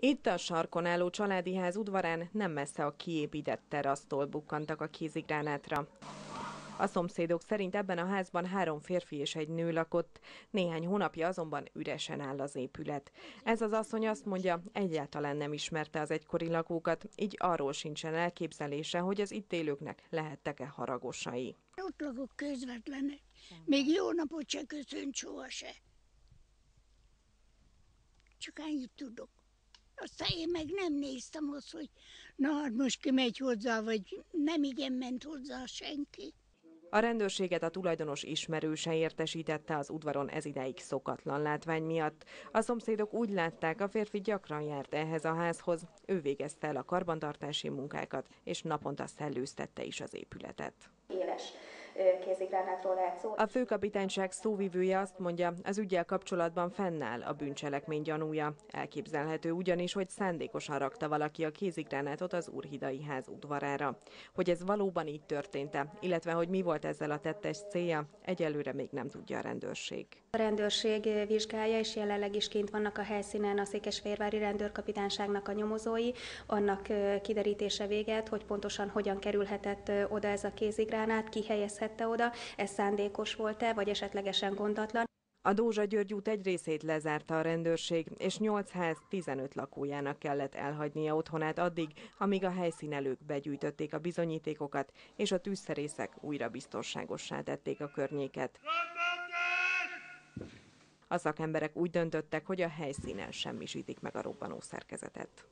Itt a sarkon álló családi ház udvarán nem messze a kiépített terasztól bukkantak a kézigránátra. A szomszédok szerint ebben a házban három férfi és egy nő lakott, néhány hónapja azonban üresen áll az épület. Ez az asszony azt mondja, egyáltalán nem ismerte az egykori lakókat, így arról sincsen elképzelése, hogy az itt élőknek lehettek-e haragosai. Ott lakok közvetlenül, még jó napot se köszönt soha se. Csak annyit tudok. Aztán én meg nem néztem azt, hogy na hát most ki megy hozzá, vagy nem igen ment hozzá senki. A rendőrséget a tulajdonos ismerőse értesítette az udvaron ez ideig szokatlan látvány miatt. A szomszédok úgy látták, a férfi gyakran járt ehhez a házhoz, ő végezte el a karbantartási munkákat, és naponta szellőztette is az épületet. Éles kézigránátról lehet szó. A főkapitányság szóvivője azt mondja, az ügyel kapcsolatban fennáll a bűncselekmény gyanúja. Elképzelhető ugyanis, hogy szándékosan rakta valaki a kézigránátot az Úrhidai ház udvarára. Hogy ez valóban így történt-e, illetve hogy mi volt ezzel a tettes célja, egyelőre még nem tudja a rendőrség. A rendőrség vizsgálja, és jelenleg is kint vannak a helyszínen a Székesfehérvári rendőrkapitányságnak a nyomozói, annak kiderítése véget, hogy pontosan hogyan kerülhetett oda ez a kézigránát, ki helyezhette oda, ez szándékos volt-e, vagy esetlegesen gondatlan. A Dózsa György út egy részét lezárta a rendőrség, és 8 ház 15 lakójának kellett elhagynia otthonát addig, amíg a helyszínelők begyűjtötték a bizonyítékokat, és a tűzszerészek újra biztonságossá tették a környéket. A szakemberek úgy döntöttek, hogy a helyszínen semmisítik meg a robbanó szerkezetet.